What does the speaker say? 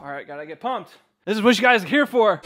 All right, gotta get pumped. This is what you guys are here for.